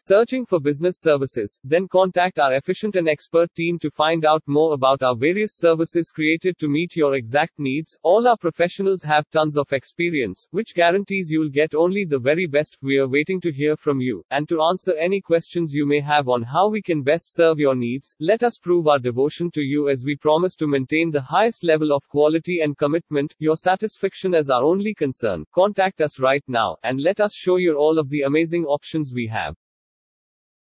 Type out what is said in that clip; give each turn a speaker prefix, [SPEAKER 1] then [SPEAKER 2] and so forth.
[SPEAKER 1] Searching for business services? Then contact our efficient and expert team to find out more about our various services created to meet your exact needs. All our professionals have tons of experience, which guarantees you'll get only the very best. We are waiting to hear from you, and to answer any questions you may have on how we can best serve your needs, let us prove our devotion to you as we promise to maintain the highest level of quality and commitment. Your satisfaction is our only concern. Contact us right now, and let us show you all of the amazing options we have.